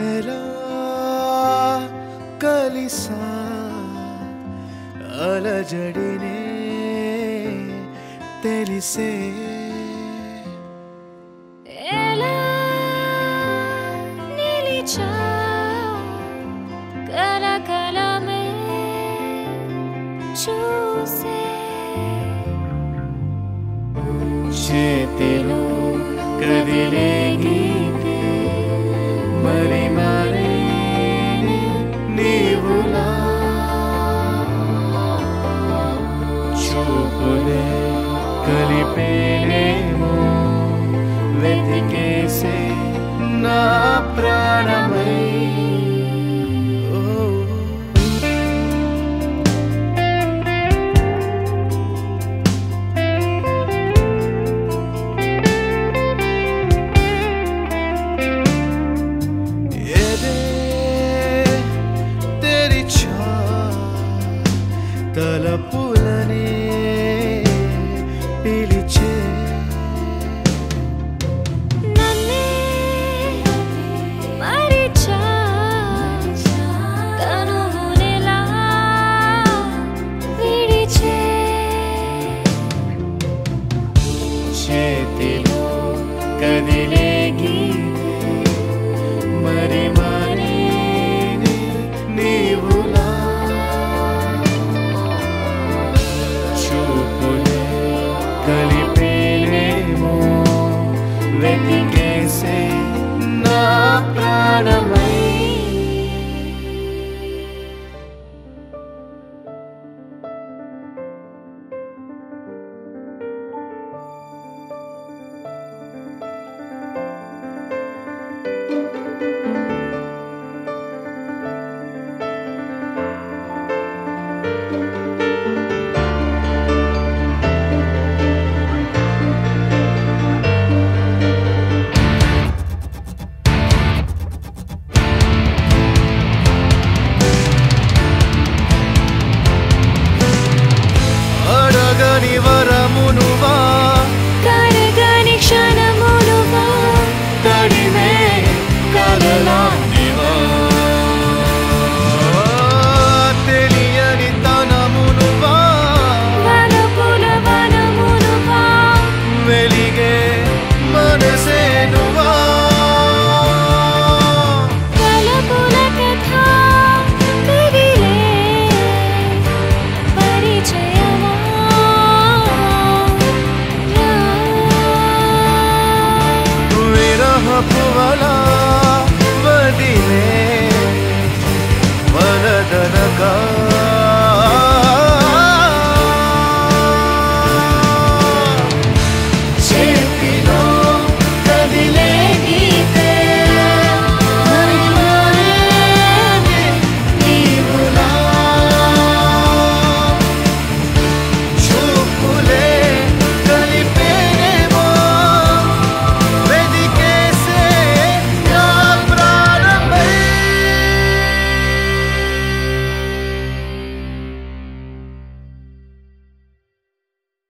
era kalisa alajadine telise ela nilicha kala kala me chuse chetilu kadile ऋधिके Saran naman පුවලා වදිනේ මනදනකා